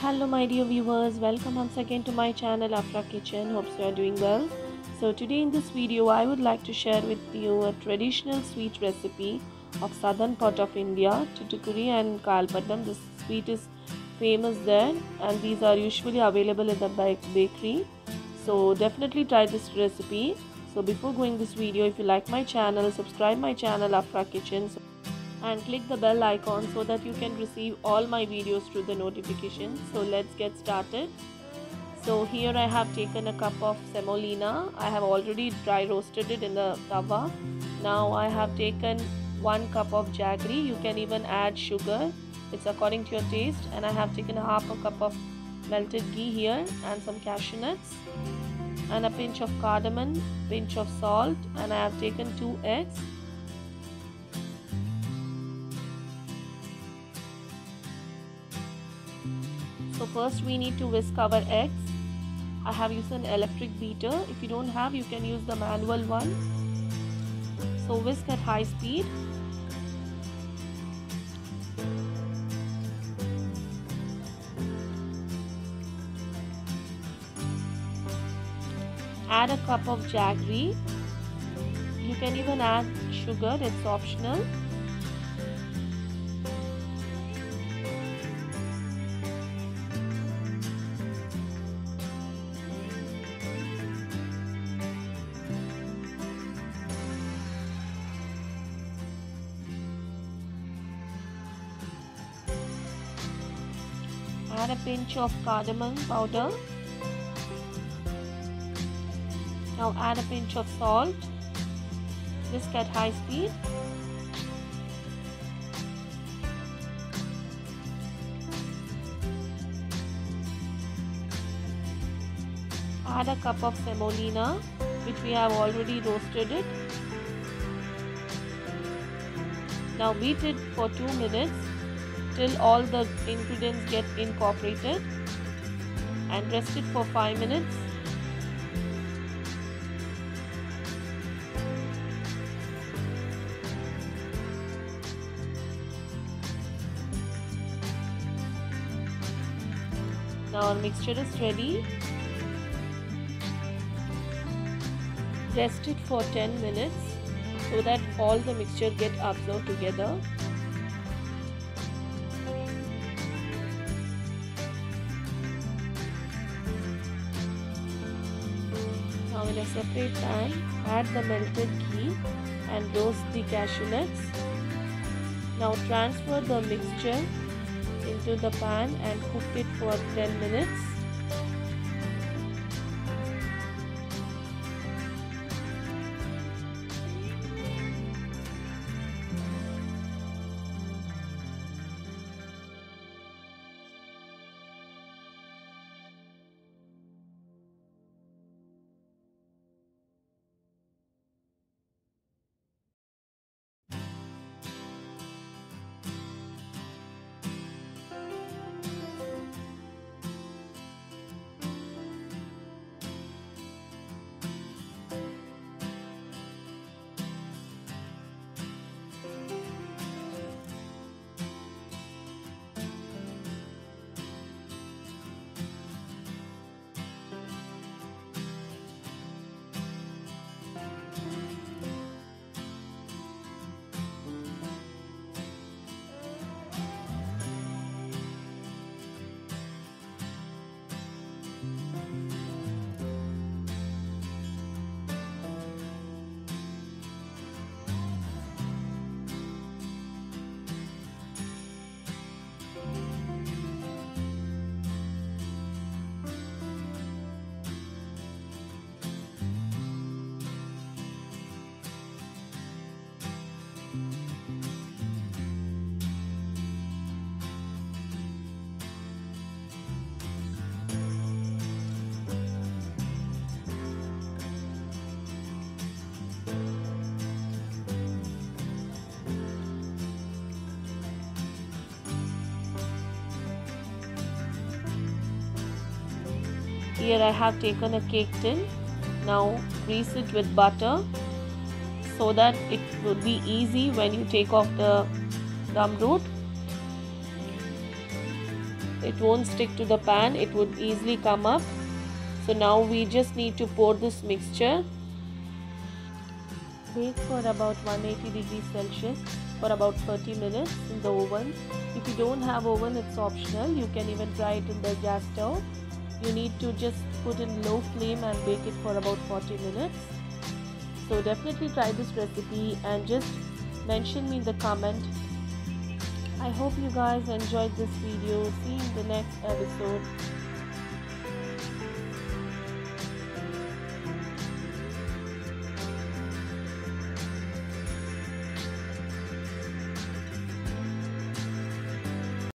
hello my dear viewers. Welcome once again to my channel afra kitchen. Hopes you are doing well. So today in this video i would like to share with you a traditional sweet recipe of southern part of india tutukuri and Kayalpatnam this sweet is famous there and these are usually available in the bakery. So definitely try this recipe. So before going this video if you like my channel subscribe my channel afra kitchen and click the bell icon so that you can receive all my videos through the notification. So let's get started. So here I have taken a cup of semolina. I have already dry roasted it in the tawa now I have taken one cup of jaggery. You can even add sugar. It's according to your taste. And I have taken half a cup of melted ghee here and some cashew nuts and a pinch of cardamom pinch of salt and I have taken two eggs first we need to whisk our eggs. I have used an electric beater. If you don't have you can use the manual one. So whisk at high speed. Add a cup of jaggery. You can even add sugar it's optional add a pinch of cardamom powder. Now add a pinch of salt. Whisk at high speed. Add a cup of semolina which we have already roasted it. Now beat it for 2 minutes till all the ingredients get incorporated and rest it for 5 minutes. Now our mixture is ready. Rest it for 10 minutes so that all the mixture get absorbed together Now in a separate pan, add the melted ghee and roast the cashew nuts. Now transfer the mixture into the pan and cook it for 10 minutes. Here I have taken a cake tin. Now grease it with butter so that it will be easy when you take off the dumroot. It won't stick to the pan. It would easily come up. So now we just need to pour this mixture. Bake for about 180 degrees celsius for about 30 minutes in the oven. If you don't have oven it's optional. You can even try it in the gas stove you need to just put in low flame and bake it for about 40 minutes. So definitely try this recipe and just mention me in the comment. I hope you guys enjoyed this video. See you in the next episode